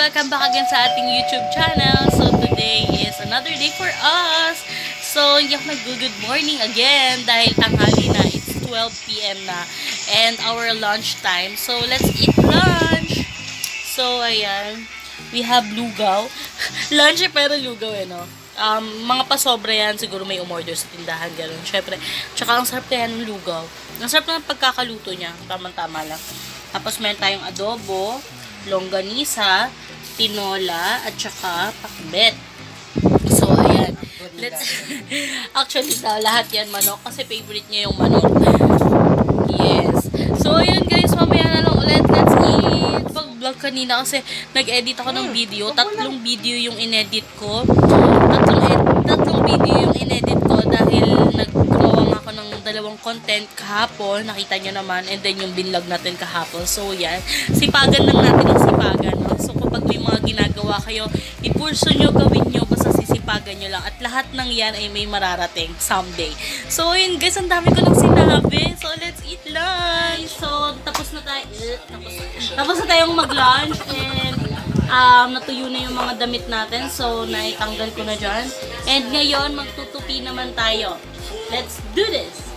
Welcome back again sa ating YouTube channel. So today is another day for us. So hindi ako nag-good morning again dahil tanghali na. It's 12pm na and our lunch time. So let's eat lunch! So ayan, we have lugaw. lunch eh pero lugaw eh no? Um, mga pasobra yan, siguro may umorder sa tindahan, gano'n. Syempre, tsaka ang sarap kaya ng lugaw. Ang sarap ng pagkakaluto niya, tamang-tama lang. Tapos meron tayong adobo, longganisa, tinola, at saka pakbet. So, ayan. Let's, actually daw, lahat yan manok kasi favorite niya yung manok. Yes. So, ayan guys, mamaya na lang ulit. Let's eat. Pag-vlog kanina kasi nag-edit ako ng video. Tatlong video yung inedit ko. Tatlong, tatlong video yung inedit ko dahil nag-drawing ako ng dalawang content kahapon. Nakita nyo naman. And then yung binlog natin kahapon. So, yan. Sipagan lang natin ang sipagan. No? So, kapag may mga ginagawa kayo, ipurso nyo, gawin nyo. Basta sisipagan nyo lang. At lahat ng yan ay may mararating someday. So, yun guys. Ang dami ko nang sinabi. So, let's eat lunch. So, tapos na tayo. Tapos, tapos na tayong mag-lunch. And, um, natuyo na yung mga damit natin. So, naitanggal ko na dyan. And ngayon, magtutupi naman tayo. Let's do this!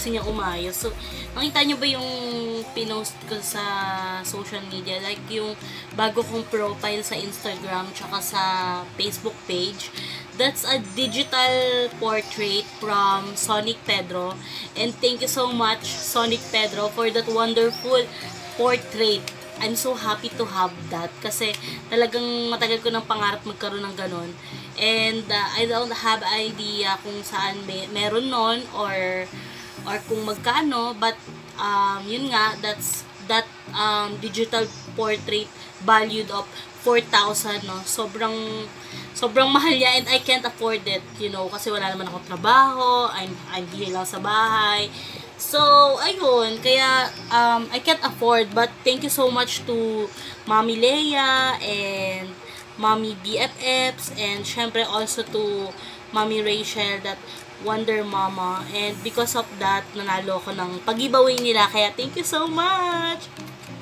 Kasi niya umayos. So, nakita niyo ba yung pinost ko sa social media? Like yung bago kong profile sa Instagram tsaka sa Facebook page. That's a digital portrait from Sonic Pedro. And thank you so much, Sonic Pedro, for that wonderful portrait. I'm so happy to have that kasi talagang matagal ko ng pangarap magkaroon ng ganun. And uh, I don't have idea kung saan may, meron nun or or kung magkano but um, yun nga that's that um, digital portrait valued of 4,000 no? Sobrang sobrang mahal niya and I can't afford it you know kasi wala naman akong trabaho I'm I'm here lang sa bahay. So, ayun, kaya um, I can't afford but thank you so much to Mommy Leia and Mommy BFFs and syempre also to Mommy Rachel that Wonder Mama and because of that nanalo ko ng pag-giveaway nila kaya thank you so much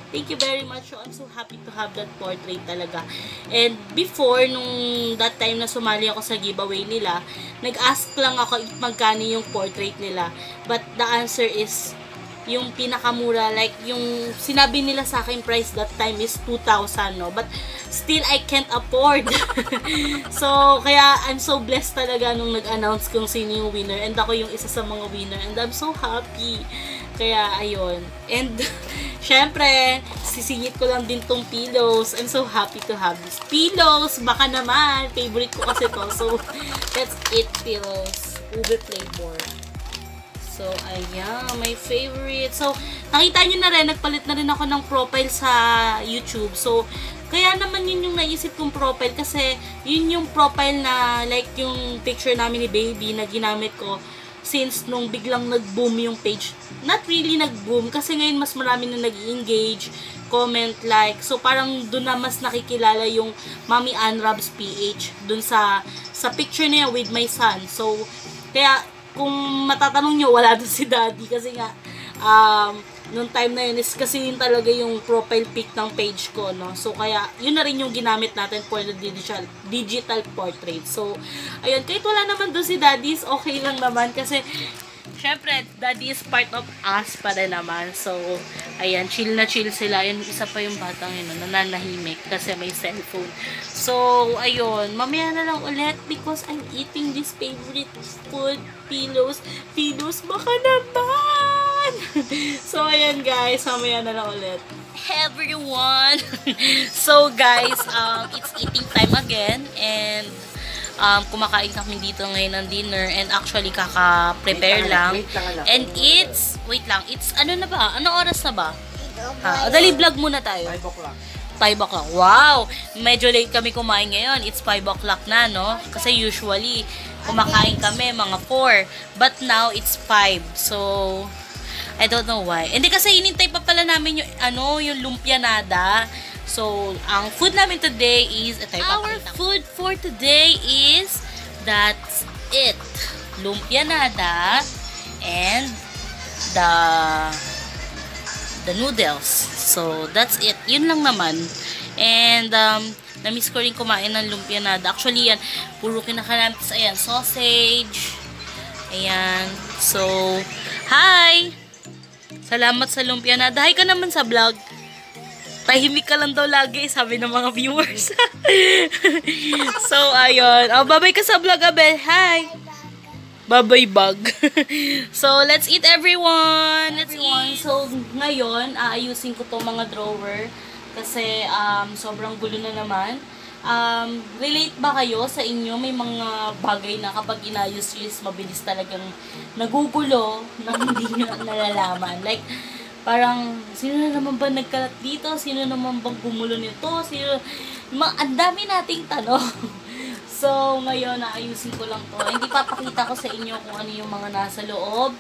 Thank you very much. I'm so happy to have that portrait talaga. And before, nung that time na sumali ako sa giveaway nila, nag-ask lang ako magkano yung portrait nila. But the answer is yung pinakamura, like yung sinabi nila sa akin price that time is 2,000, no? But still, I can't afford. so, kaya I'm so blessed talaga nung nag-announce kung sino yung winner. And ako yung isa sa mga winner. And I'm so happy. Kaya, ayun. And, syempre, sisingit ko lang din tong pillows. I'm so happy to have these pillows. Baka naman, favorite ko kasi to. So, that's it pillows. Ube flavor. So, ayan, my favorite. So, nakita nyo na rin, nagpalit na rin ako ng profile sa YouTube. So, kaya naman yun yung naisip kong profile kasi yun yung profile na like yung picture namin ni baby na ginamit ko since nung biglang nag-boom yung page. Not really nag-boom kasi ngayon mas marami na nag-engage, comment, like. So parang doon na mas nakikilala yung Mami Ann Robs PH doon sa sa picture niya with my son. So kaya kung matatanong nyo, wala doon si daddy kasi nga um, nung time na yun is kasi yun talaga yung profile pic ng page ko, no? So, kaya, yun na rin yung ginamit natin for the digital, digital portrait. So, ayun, kahit wala naman doon si daddy, is okay lang naman kasi, syempre, daddy is part of us pa rin naman. So, ayan, chill na chill sila. Yun, isa pa yung batang yun, nananahimik kasi may cellphone. So, ayun, mamaya na lang ulit because I'm eating this favorite food, pillows. Pillows, baka naman! so, ayan guys, mamaya na lang ulit. Everyone! so, guys, um, it's eating time again and um, kumakain kami dito ngayon ng dinner and actually kaka-prepare lang. And it's, wait lang, it's ano na ba? Ano oras na ba? Ha, dali vlog muna tayo. 5 o'clock. 5 o'clock. Wow! Medyo late kami kumain ngayon. It's 5 o'clock na, no? Kasi usually, kumakain kami mga 4. But now, it's 5. So, I don't know why. Hindi kasi inintay pa pala namin yung, ano, yung lumpia nada. So, ang food namin today is, ito, Our food for today is, that's it. Lumpia nada and the the noodles. So, that's it. Yun lang naman. And, um, na-miss ko rin kumain ng lumpia nada. Actually, yan, puro kinakain namin. Ayan, sausage. Ayan. So, hi! Salamat sa lumpia nada. Hi ka naman sa vlog. Tahimik ka lang daw lagi, sabi ng mga viewers. so, ayun. Oh, babay ka sa vlog, Abel. Hi! Babay bag. so, let's eat everyone. Let's eat. So, ngayon, aayusin ko to mga drawer. Kasi, um, sobrang gulo na naman. Um, relate ba kayo sa inyo? May mga bagay na kapag inayos-yus, mabilis talagang nagugulo na hindi nyo nalalaman. Like, parang, sino na naman ba nagkalat dito? Sino naman bang gumulo nito? Sino, ma, ang dami nating tanong. So, ngayon, naayusin ko lang to. Hindi papakita ko sa inyo kung ano yung mga nasa loob.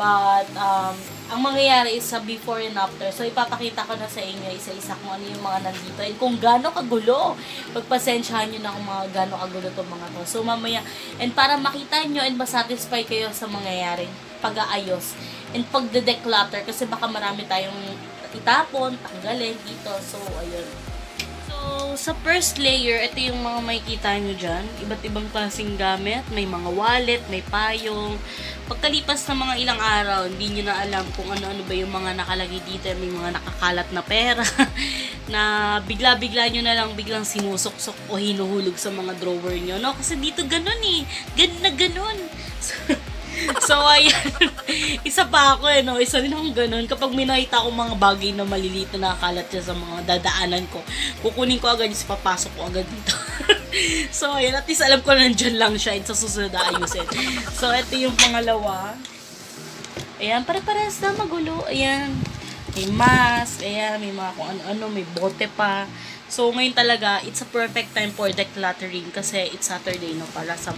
But, um, ang mangyayari is sa before and after. So, ipapakita ko na sa inyo isa-isa kung ano yung mga nandito. And kung gaano kagulo. Pagpasensyahan nyo na kung mga gaano kagulo itong mga to. So, mamaya, and para makita nyo and masatisfy kayo sa mangyayari pag-aayos. And pagde-declutter. Kasi baka marami tayong itapon, tanggalin dito. So, ayun. So, sa first layer, ito yung mga makikita nyo dyan. Iba't ibang klaseng gamit. May mga wallet, may payong. Pagkalipas ng mga ilang araw, hindi nyo na alam kung ano-ano ba yung mga nakalagay dito. May mga nakakalat na pera. na bigla-bigla nyo na lang biglang sinusuksok o hinuhulog sa mga drawer nyo. No? Kasi dito ganun eh. Ganun na ganun. So, so ayan. Isa pa ako eh, no? Isa rin akong ganun. Kapag may nakita akong mga bagay na maliliit na nakakalat siya sa mga dadaanan ko, kukunin ko agad yung papasok ko agad dito. so, ayan. At least alam ko na nandyan lang siya and sa susunod ayusin. So, ito yung pangalawa. Ayan, pare-pares na magulo. Ayan. May mask. Ayan, may mga kung ano-ano. May bote pa. So, ngayon talaga, it's a perfect time for decluttering kasi it's Saturday, no? Para sa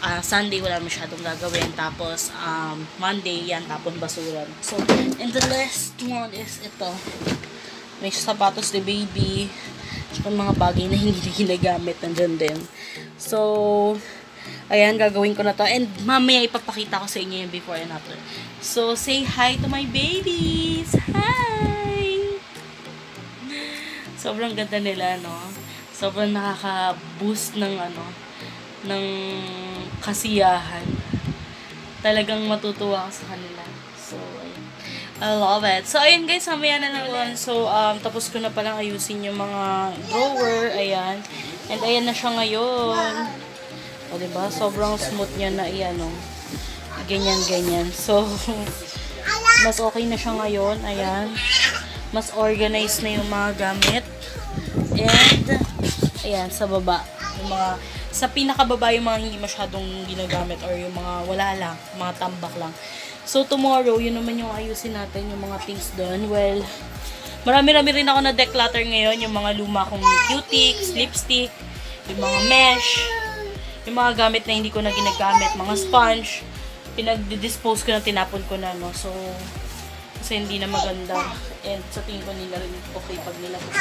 uh, Sunday wala masyadong gagawin. Tapos, um, Monday, yan, tapon basuran. So, and the last one is ito. May sapatos ni baby. Tsaka mga bagay na hindi na ginagamit nandyan din. So, ayan, gagawin ko na to. And mamaya ipapakita ko sa inyo yung before and after. So, say hi to my babies! Hi! Sobrang ganda nila, no? Sobrang nakaka-boost ng ano, ng kasiyahan. Talagang matutuwa ako sa kanila. So, ayun. I love it. So, ayun guys, mamaya na lang. So, um, tapos ko na palang ayusin yung mga drawer. Ayan. And ayan na siya ngayon. O, diba? Sobrang smooth niya na, ayan, o. Ganyan, ganyan. So, mas okay na siya ngayon. Ayan. Mas organized na yung mga gamit. And, ayan, sa baba. Yung mga, sa pinakababa yung mga hindi masyadong ginagamit or yung mga wala lang, mga tambak lang. So, tomorrow, yun naman yung ayusin natin, yung mga things doon. Well, marami-rami rin ako na declutter ngayon, yung mga luma kong cutics, lipstick, yung mga mesh, yung mga gamit na hindi ko na ginagamit, mga sponge, pinag-dispose ko na, tinapon ko na, no. So, kasi hindi na maganda. And sa tingin ko nila rin okay pag nilabas.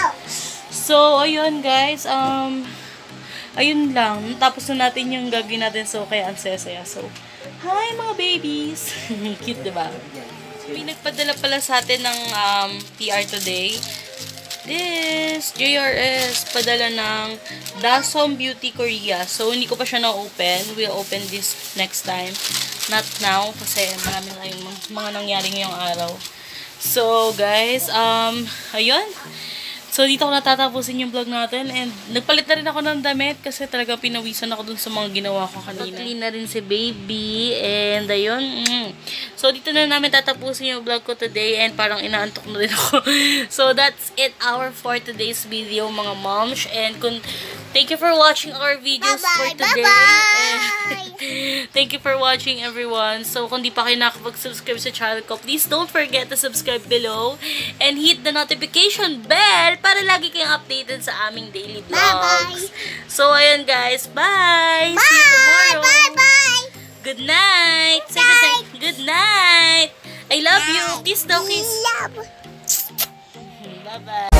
So, ayun guys, um, ayun lang. Tapos na natin yung gagawin natin. So, kaya ang saya-saya. So, hi mga babies! Cute, diba? May nagpadala pala sa atin ng um, PR today. This, JRS, padala ng Dasom Beauty Korea. So, hindi ko pa siya na-open. We'll open this next time. Not now, kasi marami na yung mga nangyari ngayong araw. So, guys, um, ayun. So, dito ko natatapusin yung vlog natin. And, nagpalit na rin ako ng damit kasi talaga pinawisan ako dun sa mga ginawa ko kanina. Clean na rin si baby. And, ayun. Mm. So, dito na namin tatapusin yung vlog ko today. And, parang inaantok na rin ako. so, that's it our for today's video, mga moms. And, kung, thank you for watching our videos for Bye-bye! today. Bye-bye! And, Thank you for watching everyone. So kung di pa kayo nakapag-subscribe sa channel ko, please don't forget to subscribe below and hit the notification bell para lagi kayong updated sa aming daily vlogs. So ayun guys, bye! See you tomorrow! Bye bye. Good night! Say good night! Good night! I love you! Kiss daw, kiss! Love. Bye-bye!